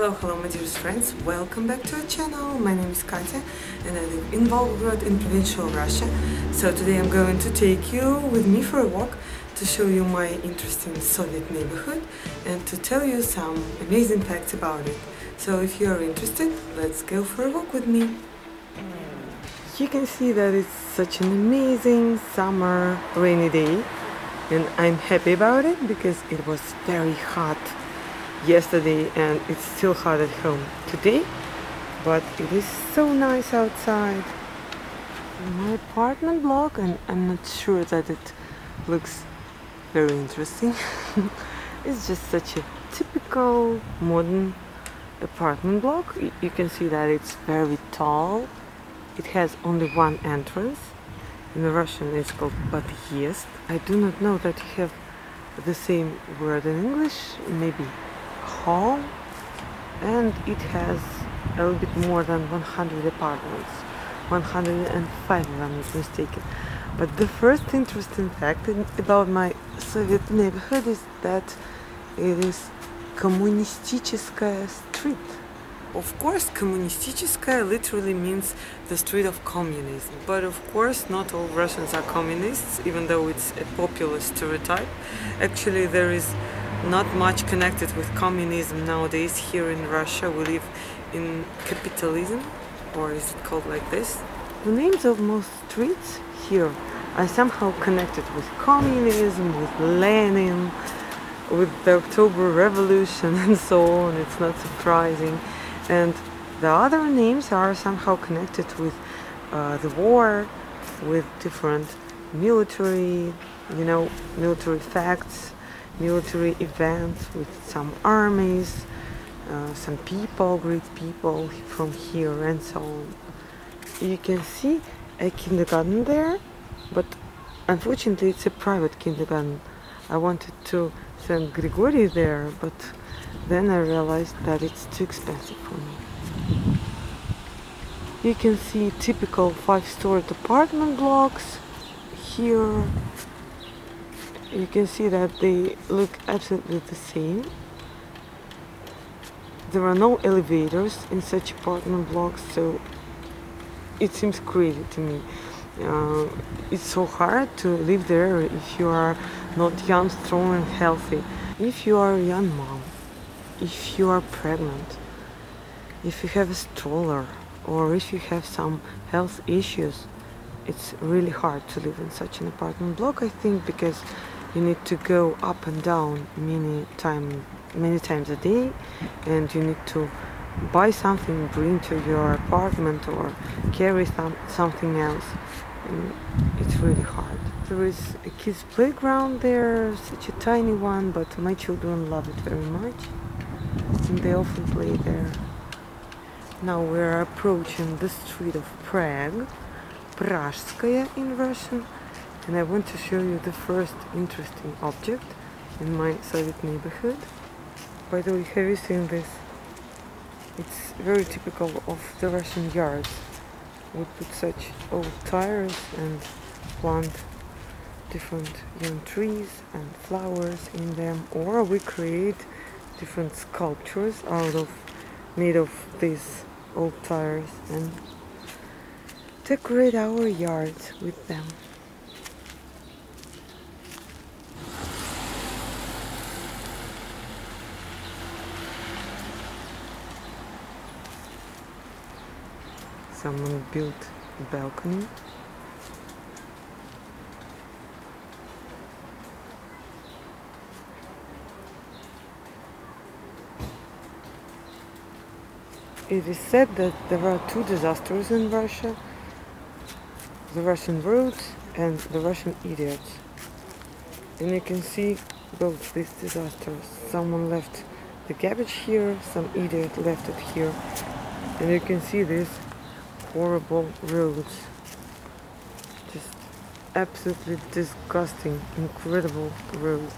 Hello, hello my dearest friends, welcome back to our channel. My name is Katya and I live in Volgograd in provincial Russia. So today I'm going to take you with me for a walk to show you my interesting Soviet neighborhood and to tell you some amazing facts about it. So if you are interested, let's go for a walk with me. You can see that it's such an amazing summer rainy day and I'm happy about it because it was very hot yesterday and it's still hot at home today but it is so nice outside my apartment block and I'm not sure that it looks very interesting it's just such a typical modern apartment block you can see that it's very tall it has only one entrance in Russian it's called подъезд I do not know that you have the same word in English maybe hall and it has a little bit more than 100 apartments 105 if I'm not mistaken but the first interesting fact about my Soviet neighborhood is that it is коммунистическая street of course, коммунистическая literally means the street of communism. But of course, not all Russians are communists, even though it's a popular stereotype. Actually, there is not much connected with communism nowadays here in Russia. We live in capitalism, or is it called like this? The names of most streets here are somehow connected with communism, with Lenin, with the October Revolution and so on. It's not surprising. And the other names are somehow connected with uh, the war, with different military, you know, military facts military events with some armies, uh, some people, great people from here and so on. You can see a kindergarten there, but unfortunately it's a private kindergarten. I wanted to send Grigori there, but then I realized that it's too expensive for me. You can see typical five-story apartment blocks here you can see that they look absolutely the same. There are no elevators in such apartment blocks, so it seems crazy to me. Uh, it's so hard to live there if you are not young, strong and healthy. If you are a young mom, if you are pregnant, if you have a stroller, or if you have some health issues, it's really hard to live in such an apartment block, I think, because you need to go up and down many time many times a day and you need to buy something bring to your apartment or carry some something else. And it's really hard. There is a kids playground there such a tiny one but my children love it very much and they often play there. Now we're approaching the street of Prague Prashskaya in Russian and I want to show you the first interesting object in my Soviet neighborhood. By the way, have you seen this? It's very typical of the Russian yards. We put such old tires and plant different young trees and flowers in them or we create different sculptures out of made of these old tires and decorate our yards with them. Someone built a balcony It is said that there are two disasters in Russia the Russian roads and the Russian idiots. And you can see both these disasters. Someone left the garbage here, some idiot left it here. And you can see this horrible roads. Just absolutely disgusting, incredible roads.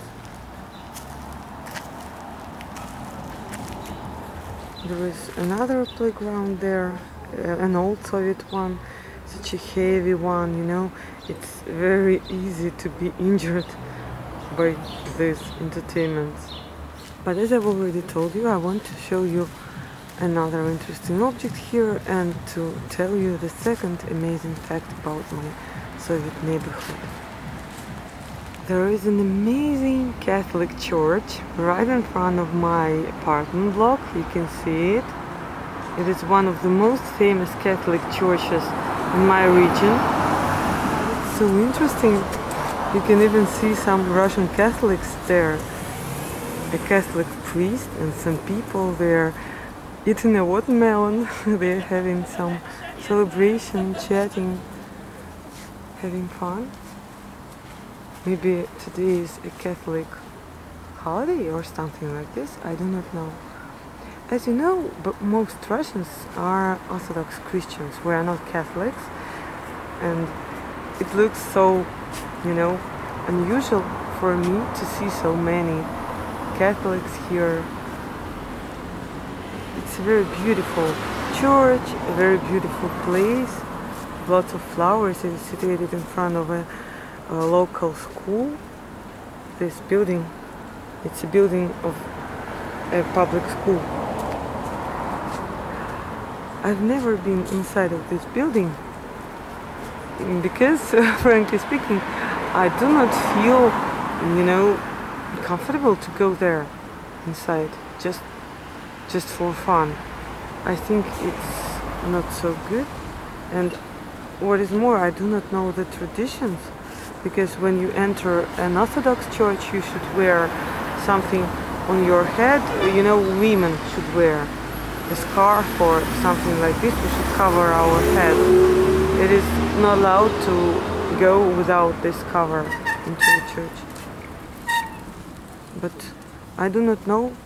There is another playground there, uh, an old Soviet one, such a heavy one, you know. It's very easy to be injured by these entertainments. But as I've already told you, I want to show you another interesting object here and to tell you the second amazing fact about my Soviet neighborhood. There is an amazing Catholic church right in front of my apartment block. You can see it. It is one of the most famous Catholic churches in my region. It's so interesting. You can even see some Russian Catholics there. A Catholic priest and some people there eating a watermelon. They're having some celebration, chatting, having fun. Maybe today is a Catholic holiday or something like this. I do not know. As you know, but most Russians are Orthodox Christians. We are not Catholics, and it looks so, you know, unusual for me to see so many Catholics here. It's a very beautiful church, a very beautiful place. Lots of flowers. It is situated in front of a, a local school. This building, it's a building of a public school. I've never been inside of this building because, frankly speaking, I do not feel, you know, comfortable to go there inside just just for fun. I think it's not so good and what is more, I do not know the traditions because when you enter an Orthodox church you should wear something on your head, you know, women should wear a scarf or something like this, we should cover our head. It is not allowed to go without this cover into the church. But I do not know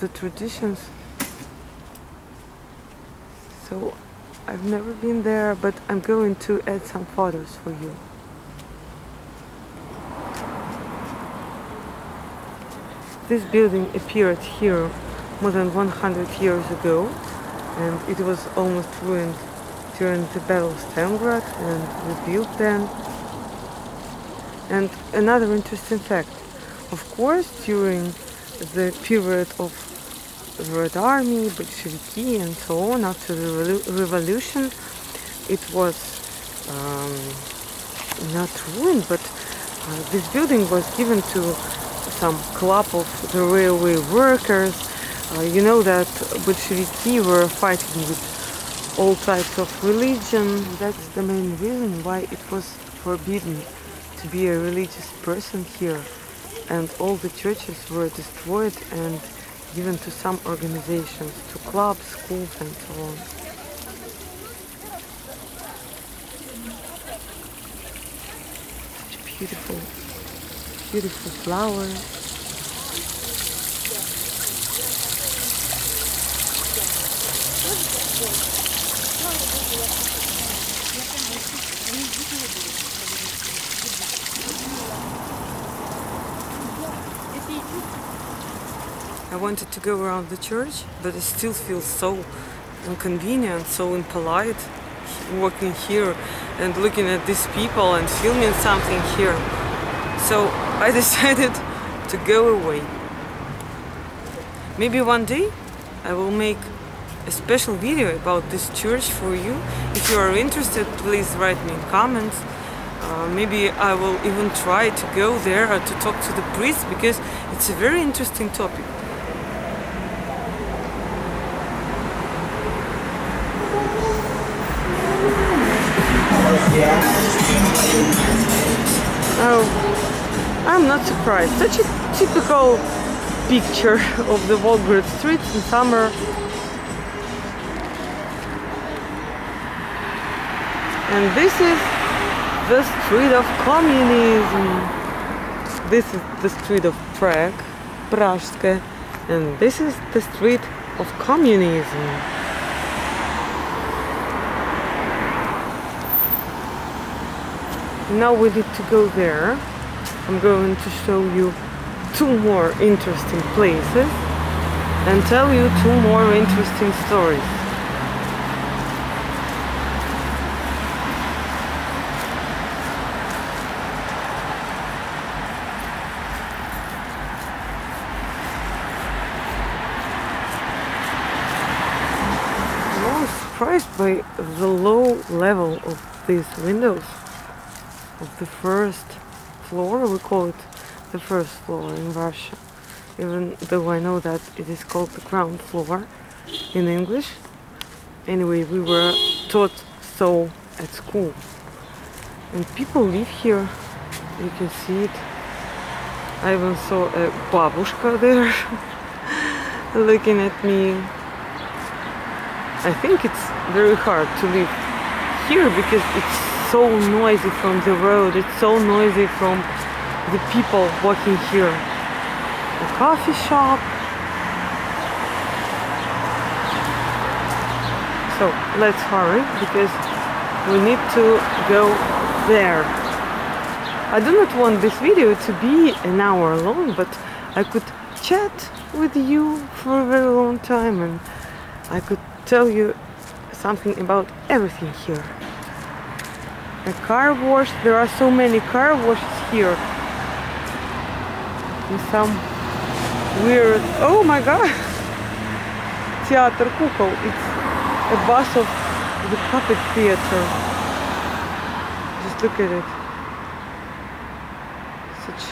the traditions. So I've never been there, but I'm going to add some photos for you. This building appeared here more than 100 years ago and it was almost ruined during the Battle of Stalingrad and rebuilt then. And another interesting fact, of course during the period of Red Army, Bolsheviki and so on after the revolution it was um, not ruined but uh, this building was given to some club of the railway workers uh, you know that Bolsheviki were fighting with all types of religion. That's the main reason why it was forbidden to be a religious person here. And all the churches were destroyed and given to some organizations, to clubs, schools and so on. Such beautiful, beautiful flowers. I wanted to go around the church, but it still feels so inconvenient, so impolite walking here and looking at these people and filming something here. So I decided to go away. Maybe one day I will make a special video about this church for you. If you are interested, please write me in comments. Uh, maybe I will even try to go there uh, to talk to the priest because it's a very interesting topic. Not surprised. Such a typical picture of the Volgograd streets in summer. And this is the street of communism. This is the street of Prague, Pražské, and this is the street of communism. now we need to go there I'm going to show you two more interesting places and tell you two more interesting stories. Surprised by the low level of these windows of the first floor. We call it the first floor in Russia, even though I know that it is called the ground floor in English. Anyway, we were taught so at school. And people live here. You can see it. I even saw a babushka there looking at me. I think it's very hard to live here because it's so noisy from the road. It's so noisy from the people walking here. A coffee shop. So let's hurry because we need to go there. I do not want this video to be an hour long, but I could chat with you for a very long time and I could tell you something about everything here. A car wash, there are so many car washes here. And some weird, oh my god! Theater Kukol, it's a bus of the puppet theater. Just look at it. Such,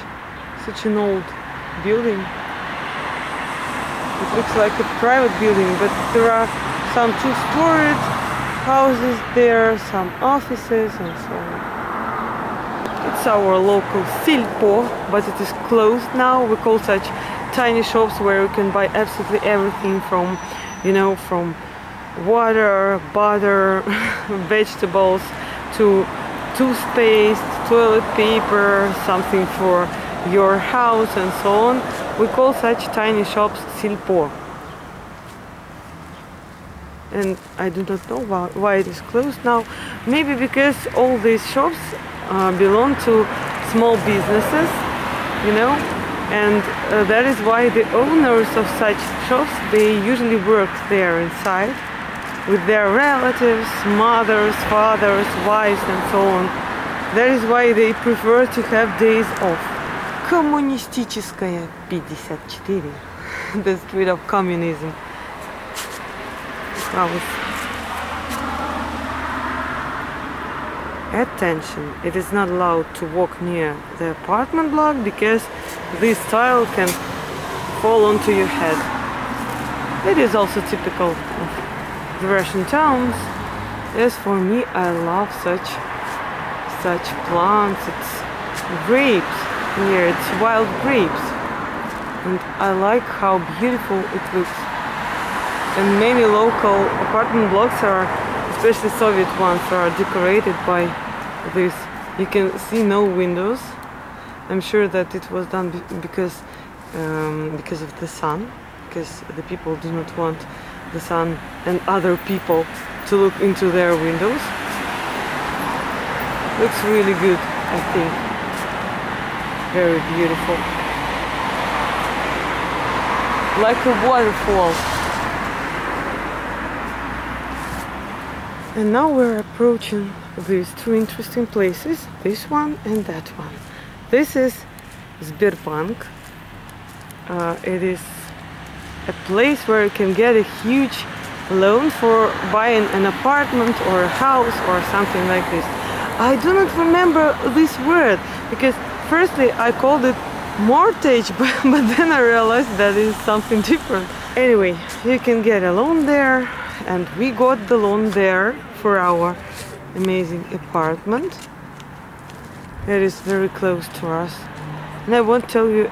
such an old building. It looks like a private building, but there are some two-storied houses there, some offices and so on. It's our local Silpo, but it is closed now. We call such tiny shops where you can buy absolutely everything from, you know, from water, butter, vegetables to toothpaste, toilet paper, something for your house and so on. We call such tiny shops Silpo And I do not know why, why it is closed now. Maybe because all these shops uh, belong to small businesses, you know, and uh, that is why the owners of such shops, they usually work there inside with their relatives, mothers, fathers, wives and so on. That is why they prefer to have days off. Коммунистическая 54. the street of communism. Attention, it is not allowed to walk near the apartment block because this tile can fall onto your head. It is also typical of the Russian towns. As for me, I love such such plants. It's grapes here. It's wild grapes, and I like how beautiful it looks. And many local apartment blocks are, especially Soviet ones, are decorated by this. You can see no windows. I'm sure that it was done because um, because of the sun, because the people do not want the sun and other people to look into their windows. Looks really good, I think. Very beautiful. Like a waterfall. And now we're approaching these two interesting places, this one and that one. This is Sberbank. Uh, it is a place where you can get a huge loan for buying an apartment or a house or something like this. I do not remember this word because firstly I called it mortgage but, but then I realized that is something different. Anyway, you can get a loan there and we got the loan there for our amazing apartment. It is very close to us. And I want tell you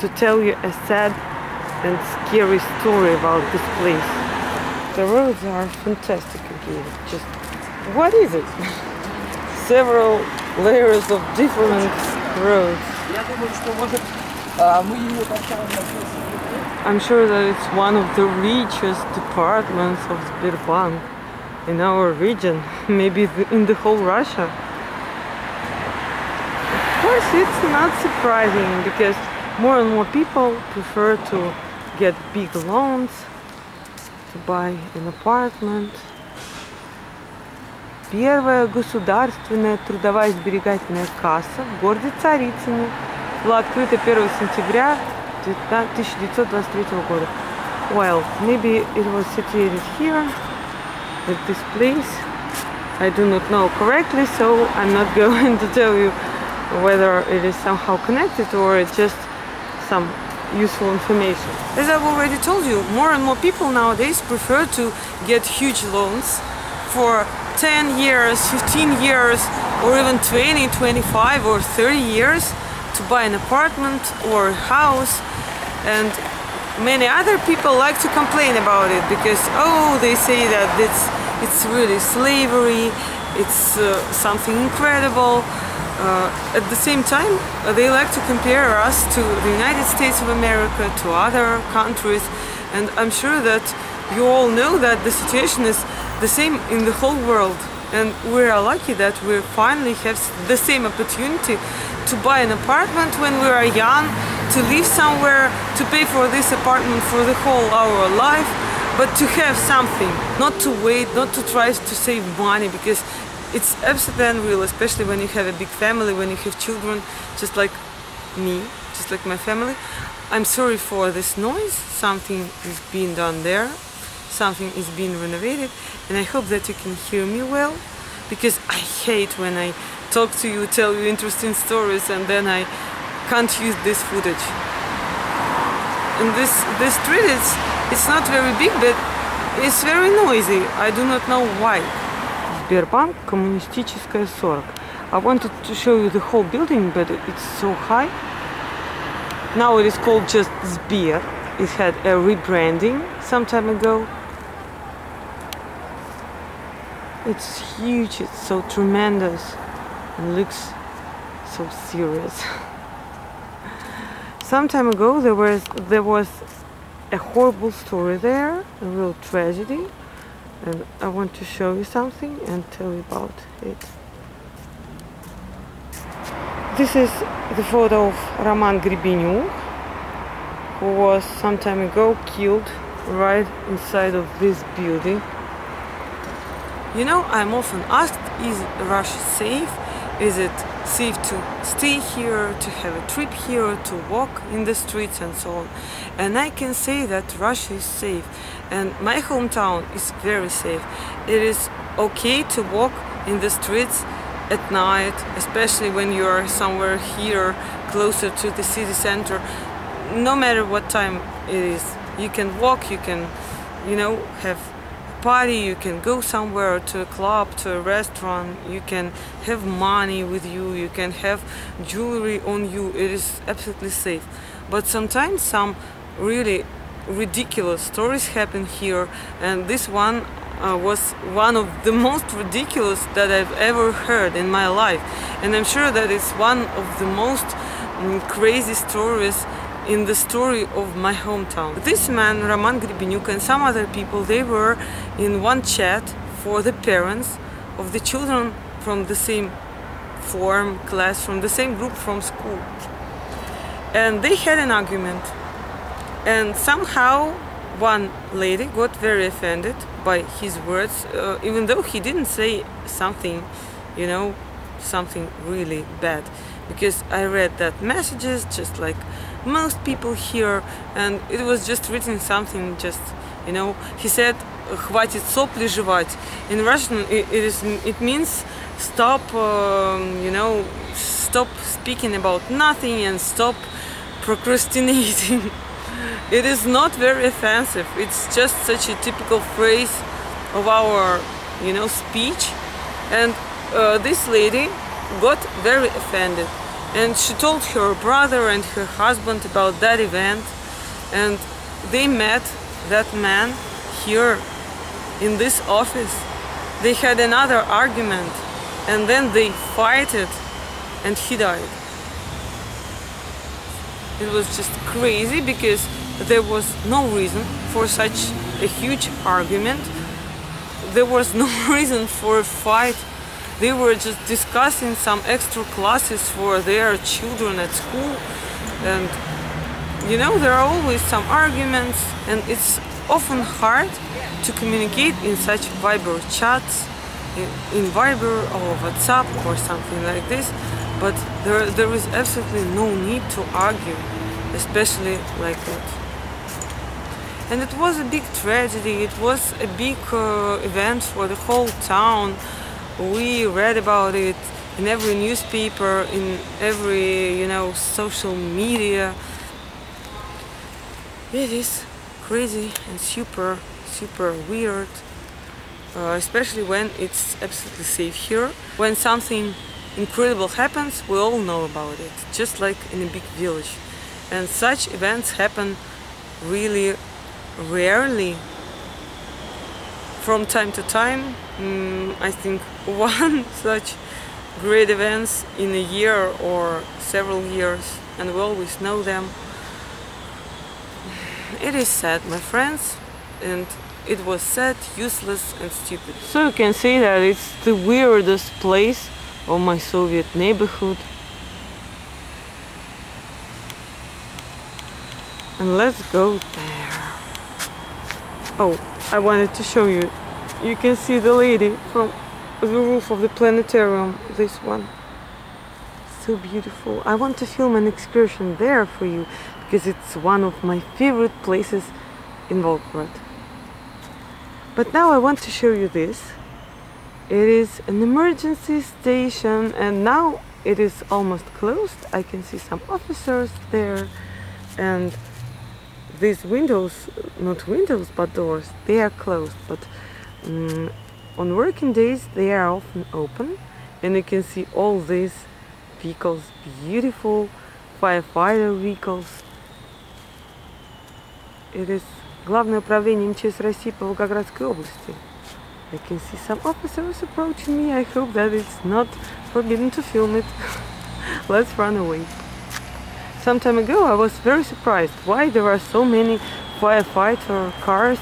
to tell you a sad and scary story about this place. The roads are fantastic again. Just what is it? Several layers of different roads. I'm sure that it's one of the richest departments of Sberbank in our region, maybe th- in the whole Russia. Of course, it's not surprising because more and more people prefer to get big loans to buy an apartment. Первая государственная трудовая сберегательная касса в городе Царицыне была открыта 1 сентября 1923 года. Well, maybe it was situated here at this place. I do not know correctly, so I'm not going to tell you whether it is somehow connected or it's just some useful information. As I've already told you, more and more people nowadays prefer to get huge loans for 10 years, 15 years, or even 20, 25 or 30 years to buy an apartment or house and many other people like to complain about it because oh they say that it's it's really slavery it's uh, something incredible. Uh, at the same time uh, they like to compare us to the United States of America to other countries and I'm sure that you all know that the situation is the same in the whole world and we are lucky that we finally have the same opportunity to buy an apartment when we are young, to live somewhere, to pay for this apartment for the whole our life, but to have something, not to wait, not to try to save money because it's absolutely unreal, especially when you have a big family, when you have children, just like me, just like my family. I'm sorry for this noise, something is being done there, something is being renovated and I hope that you can hear me well because I hate when I talk to you, tell you interesting stories and then I can't use this footage. And this, this street is it's not very big but it's very noisy. I do not know why. Сбербанк Коммунистическая 40. I wanted to show you the whole building but it's so high. Now it is called just Sber. It had a rebranding some time ago. It's huge, it's so tremendous and looks so serious. Some time ago there was there was a horrible story there, a real tragedy, and I want to show you something and tell you about it. This is the photo of Roman Grebenyuk, who was some time ago killed right inside of this building. You know, I'm often asked, is Russia safe? Is it safe to stay here, to have a trip here, to walk in the streets and so on? And I can say that Russia is safe and my hometown is very safe. It is okay to walk in the streets at night, especially when you are somewhere here closer to the city center. No matter what time it is, you can walk, you can, you know, have party, you can go somewhere to a club, to a restaurant, you can have money with you, you can have jewelry on you, it is absolutely safe. But sometimes some really ridiculous stories happen here and this one uh, was one of the most ridiculous that I've ever heard in my life and I'm sure that it's one of the most um, crazy stories in the story of my hometown. This man, Roman Grebenyuk, and some other people, they were in one chat for the parents of the children from the same form, class, from the same group from school. And they had an argument. And somehow one lady got very offended by his words, uh, even though he didn't say something, you know, something really bad. Because I read that messages just like most people here and it was just written something just you know he said хватит сопли жевать in Russian it, it is it means stop um, you know stop speaking about nothing and stop procrastinating it is not very offensive it's just such a typical phrase of our you know speech and uh, this lady got very offended and she told her brother and her husband about that event and they met that man here in this office. They had another argument and then they fighted and he died. It was just crazy because there was no reason for such a huge argument. There was no reason for a fight they were just discussing some extra classes for their children at school. And you know there are always some arguments and it's often hard to communicate in such Viber chats in, in Viber or WhatsApp or something like this. But there, there is absolutely no need to argue especially like that. And it was a big tragedy, it was a big uh, event for the whole town. We read about it in every newspaper, in every, you know, social media. It is crazy and super, super weird. Uh, especially when it's absolutely safe here. When something incredible happens, we all know about it, just like in a big village. And such events happen really rarely. From time to time, mm, I think one such great events in a year or several years, and we always know them. It is sad, my friends, and it was sad, useless and stupid. So you can see that it's the weirdest place of my Soviet neighborhood. And let's go there. Oh, I wanted to show you. You can see the lady from the roof of the planetarium, this one. So beautiful. I want to film an excursion there for you because it's one of my favorite places in Volgograd. But now I want to show you this. It is an emergency station and now it is almost closed. I can see some officers there and these windows, not windows but doors, they are closed. But um, on working days they are often open and you can see all these vehicles, beautiful firefighter vehicles. It is Главное управление МЧС России по Волгоградской области. I can see some officers approaching me. I hope that it's not forbidden to film it. Let's run away. Some time ago I was very surprised why there are so many firefighter cars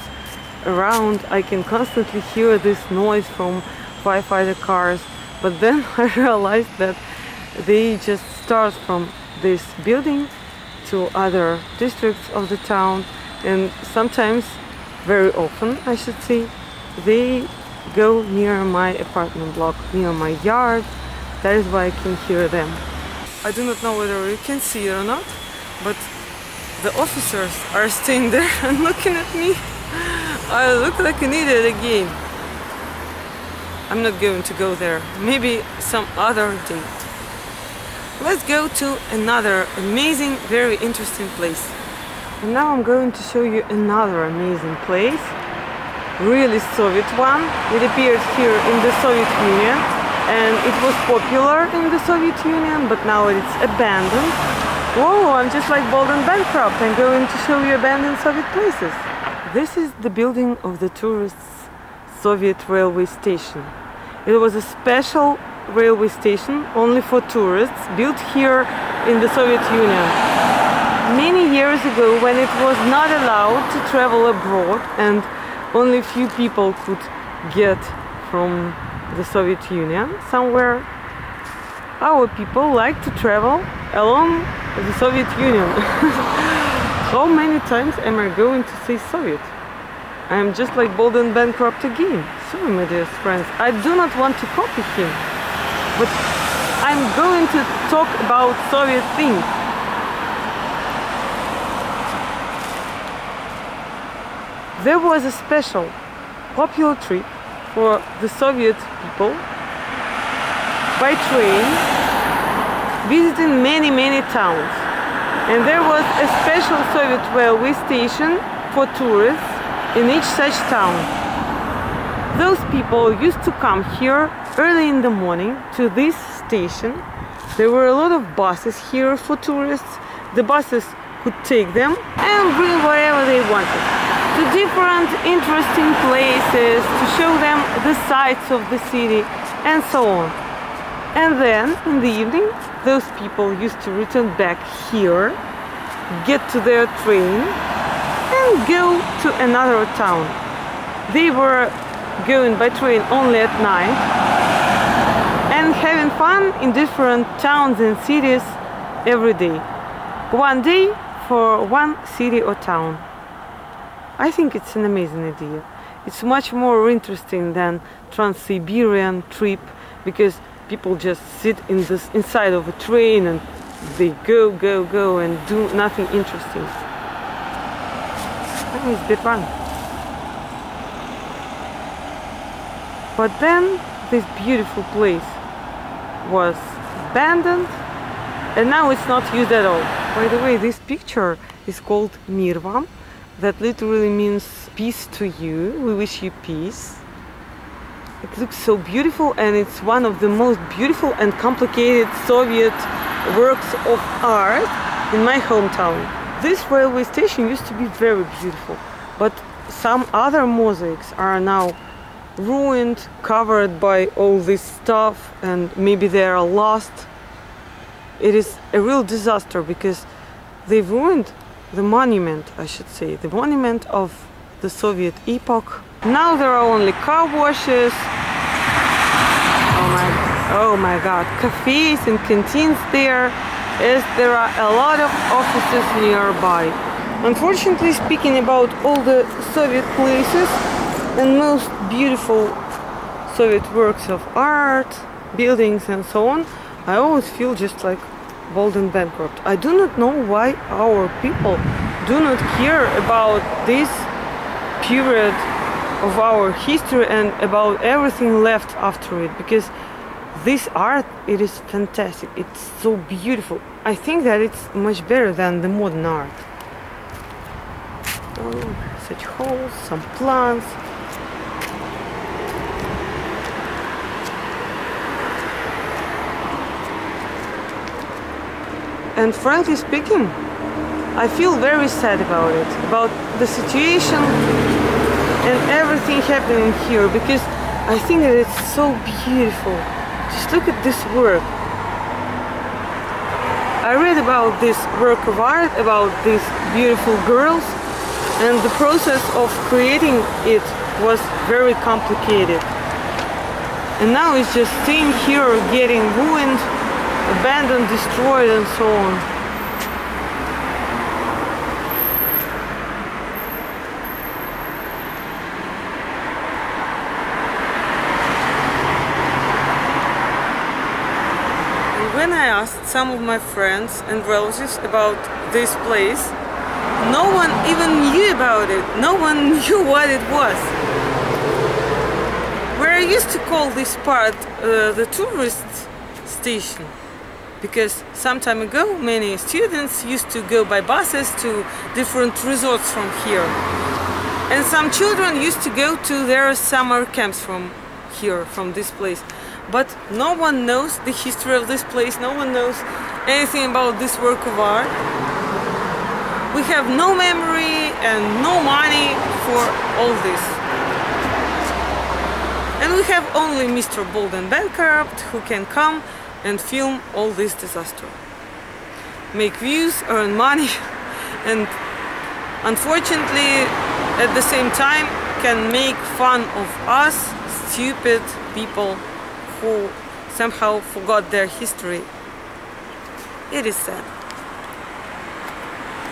around. I can constantly hear this noise from firefighter cars. But then I realized that they just start from this building to other districts of the town and sometimes very often I should say they go near my apartment block near my yard that is why I can hear them I do not know whether you can see it or not but the officers are staying there and looking at me. I look like an idiot again. I'm not going to go there. Maybe some other day. Let's go to another amazing very interesting place. And now I'm going to show you another amazing place, really Soviet one. It appeared here in the Soviet Union and it was popular in the Soviet Union, but now it's abandoned. Whoa, I'm just like Bald and Bankrupt. I'm going to show you abandoned Soviet places. This is the building of the tourists' Soviet railway station. It was a special railway station only for tourists built here in the Soviet Union many years ago when it was not allowed to travel abroad and only few people could get from the Soviet Union somewhere our people like to travel along the Soviet Union. How many times am I going to say Soviet. I am just like Bald and Bankrupt again. Sorry my dear friends I do not want to copy him but I'm going to talk about Soviet things there was a special popular trip for the Soviet people by train visiting many many towns and there was a special Soviet railway station for tourists in each such town. Those people used to come here early in the morning to this station. There were a lot of buses here for tourists. The buses could take them and bring whatever they wanted to different interesting places to show them the sights of the city and so on. And then in the evening, those people used to return back here, get to their train and go to another town. They were going by train only at night and having fun in different towns and cities every day. One day for one city or town. I think it's an amazing idea. It's much more interesting than Trans-Siberian trip because people just sit in this inside of a train and they go, go, go and do nothing interesting. is Birban. But then this beautiful place was abandoned and now it's not used at all. By the way, this picture is called Mirvam, that literally means peace to you. We wish you peace. It looks so beautiful and it's one of the most beautiful and complicated Soviet works of art in my hometown. This railway station used to be very beautiful, but some other mosaics are now ruined, covered by all this stuff, and maybe they are lost. It is a real disaster because they've ruined the monument, I should say, the monument of the Soviet epoch. Now there are only car washes. Oh my, oh my god, cafes and canteens there, as there are a lot of offices nearby. Unfortunately, speaking about all the Soviet places and most beautiful Soviet works of art, buildings and so on, I always feel just like Bald and Bankrupt. I do not know why our people do not care about this period of our history and about everything left after it because this art it is fantastic. It's so beautiful. I think that it's much better than the modern art. Oh, such holes some plants and frankly speaking I feel very sad about it, about the situation and everything happening here because I think that it's so beautiful. Just look at this work. I read about this work of art, about these beautiful girls and the process of creating it was very complicated. And now it's just staying here getting ruined, abandoned, destroyed and so on. when I asked some of my friends and relatives about this place, no one even knew about it. No one knew what it was. Where I used to call this part uh, the tourist station because some time ago many students used to go by buses to different resorts from here. And some children used to go to their summer camps from here, from this place but no one knows the history of this place, no one knows anything about this work of art. We have no memory and no money for all this. And we have only Mr. Bald and Bankrupt who can come and film all this disaster. Make views, earn money, and unfortunately at the same time can make fun of us, stupid people who somehow forgot their history. It is sad.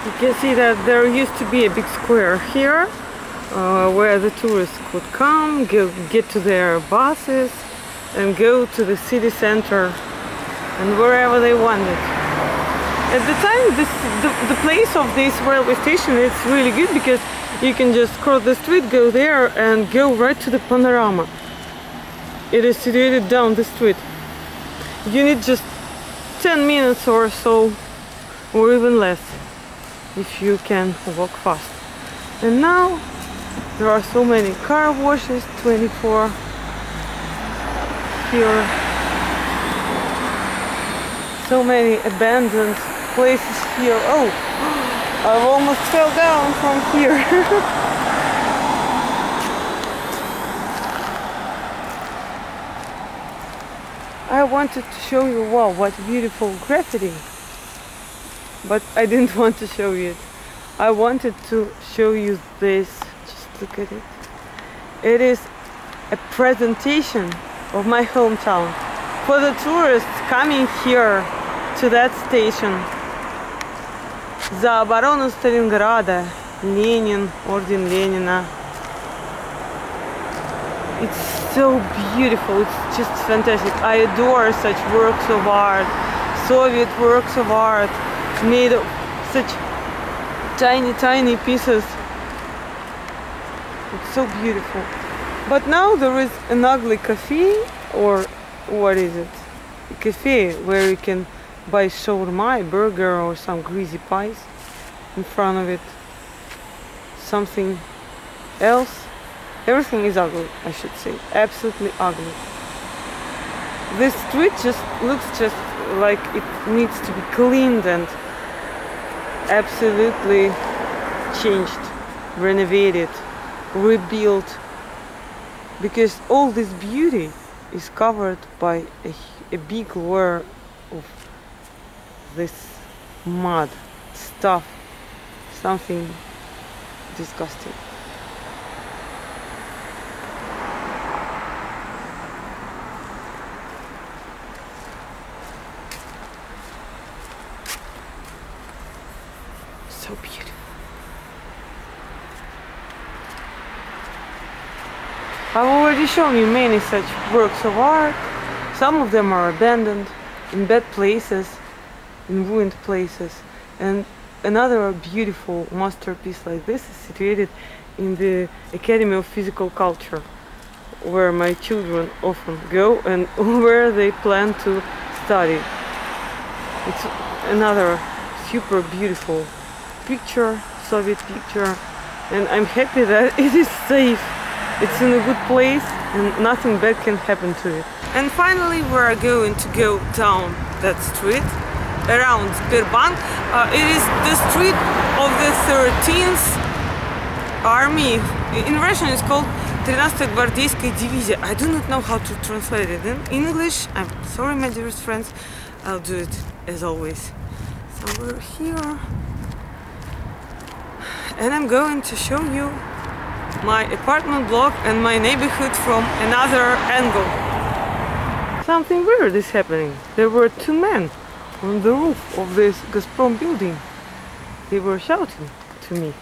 You can see that there used to be a big square here uh, where the tourists could come, go, get to their buses and go to the city center and wherever they wanted. At the time, this, the, the place of this railway station is really good because you can just cross the street, go there and go right to the panorama. It is situated down the street. You need just 10 minutes or so, or even less, if you can walk fast. And now there are so many car washes 24 here. So many abandoned places here. Oh, I almost fell down from here. I wanted to show you, wow, what beautiful graffiti. But I didn't want to show you it. I wanted to show you this. Just look at it. It is a presentation of my hometown. For the tourists coming here to that station. За оборону Сталинграда. Ленин, орден Ленина. It's so beautiful. It's just fantastic. I adore such works of art, Soviet works of art, made of such tiny, tiny pieces It's so beautiful. But now there is an ugly cafe, or what is it? A cafe where you can buy shawarma, burger, or some greasy pies in front of it. Something else. Everything is ugly, I should say. Absolutely ugly. This street just looks just like it needs to be cleaned and absolutely changed, renovated, rebuilt because all this beauty is covered by a, a big layer this mud stuff something disgusting. So beautiful. I've already shown you many such works of art. Some of them are abandoned, in bad places, in ruined places. And another beautiful masterpiece like this is situated in the Academy of Physical Culture, where my children often go and where they plan to study. It's another super beautiful picture, Soviet picture, and I'm happy that it is safe it's in a good place and nothing bad can happen to it. And finally we are going to go down that street around Sberbank. Uh, it is the street of the 13th army. In Russian it's called 13-я гвардейская дивизия. I do not know how to translate it in English. I'm sorry my dearest friends. I'll do it as always. So we're here. And I'm going to show you my apartment block and my neighborhood from another angle. Something weird is happening. There were two men on the roof of this Gazprom building. They were shouting to me.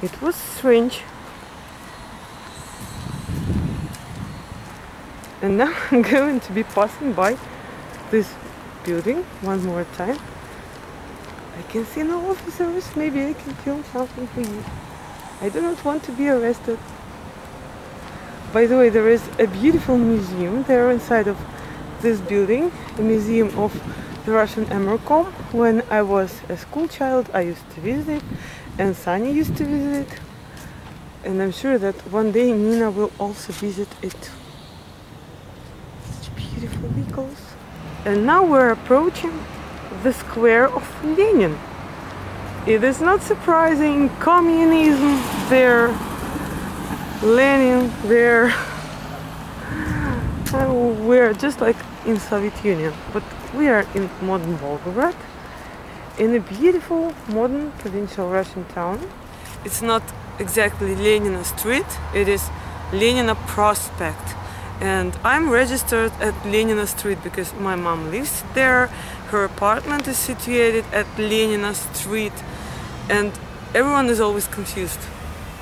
It was strange. And now I'm going to be passing by this building one more time. I can see no officers. Maybe I can film something for you. I do not want to be arrested. By the way, there is a beautiful museum there inside of this building, the museum of the Russian Emercom. When I was a school child, I used to visit it, and Sanya used to visit it. And I'm sure that one day Nina will also visit it. Such beautiful vehicles. And now we're approaching the square of Lenin. It is not surprising, communism there, Lenin there. we're just like in Soviet Union, but we are in modern Volgograd, in a beautiful modern provincial Russian town. It's not exactly Lenina Street, it is Lenina Prospect and I'm registered at Lenina Street because my mom lives there. Her apartment is situated at Lenina Street and everyone is always confused.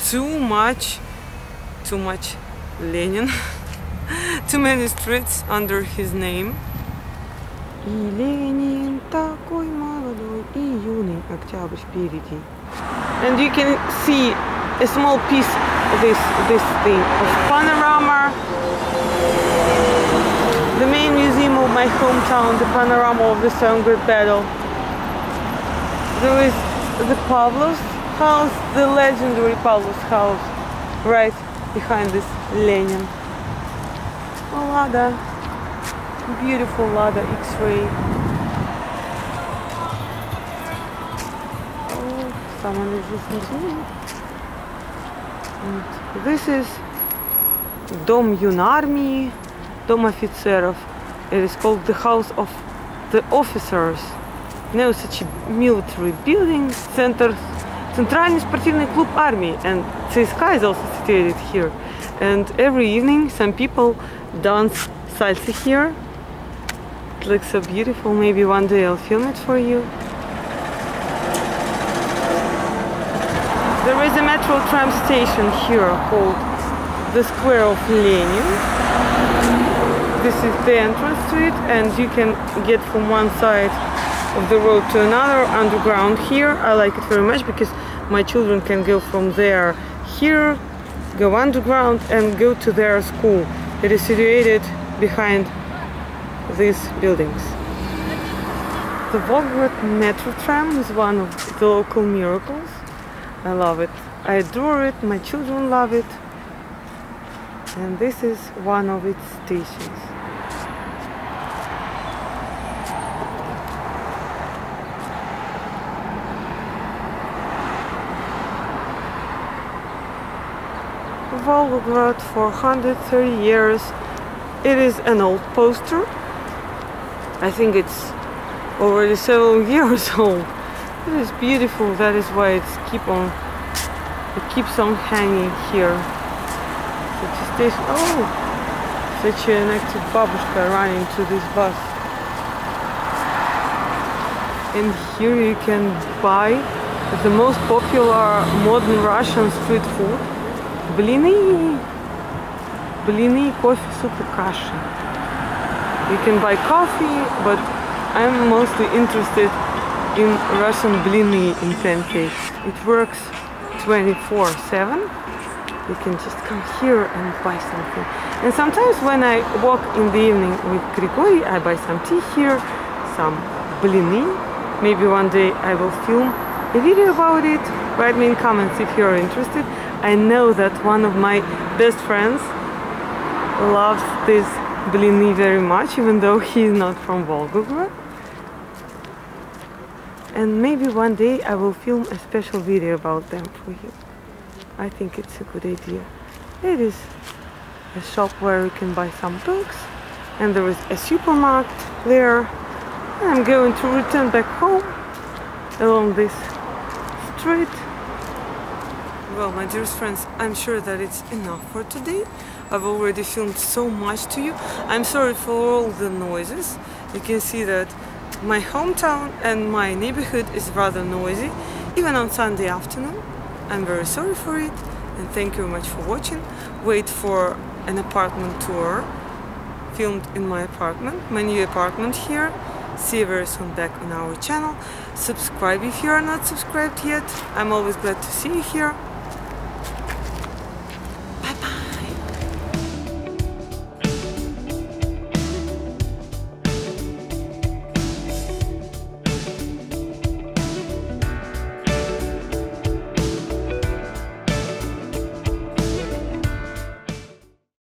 Too much, too much Lenin, too many streets under his name. И Ленин такой молодой, и юный октябрь впереди. And you can see a small piece of this, this thing, of panorama. The main museum of my hometown, the panorama of the Stalingrad battle. There is the Pavlov's house, the legendary Pavlov's house, right behind this Lenin. A Lada, beautiful Lada X-ray. Oh, someone is listening to me. And this is Dom Yunarmi, Dom Офицеров. It is called the House of the Officers. You know, such a military building, center, Центральный спортивный клуб армии, and CSKA is also situated here. And every evening, some people dance salsa here. It looks so beautiful. Maybe one day I'll film it for you. There is a metro tram station here called the Square of Lenin this is the entrance to it and you can get from one side of the road to another underground here I like it very much because my children can go from there here, go underground and go to their school. It is situated behind these buildings. The Volgograd metro tram is one of the local miracles. I love it. I adore it. My children love it. And this is one of its stations. Volgograd for 130 years. It is an old poster. I think it's already several years old. It is beautiful. That is why it's keep on. It keeps on hanging here. Such a station. Oh, such an active babushka running to this bus. And here you can buy the most popular modern Russian street food Блины. Блины, кофе, soup, каши. You can buy coffee, but I'm mostly interested in Russian blini in pancakes. It works 24-7. You can just come here and buy something. And sometimes when I walk in the evening with Grigori, I buy some tea here, some blini. Maybe one day I will film a video about it. Write me in comments if you're interested. I know that one of my best friends loves this blini very much, even though he's not from Volgograd. And maybe one day I will film a special video about them for you. I think it's a good idea. It is a shop where you can buy some books, and there is a supermarket there. I'm going to return back home along this street. Well, my dearest friends, I'm sure that it's enough for today. I've already filmed so much to you. I'm sorry for all the noises. You can see that my hometown and my neighborhood is rather noisy, even on Sunday afternoon. I'm very sorry for it and thank you very much for watching. Wait for an apartment tour filmed in my apartment, my new apartment here. See you very soon back on our channel. Subscribe if you are not subscribed yet. I'm always glad to see you here.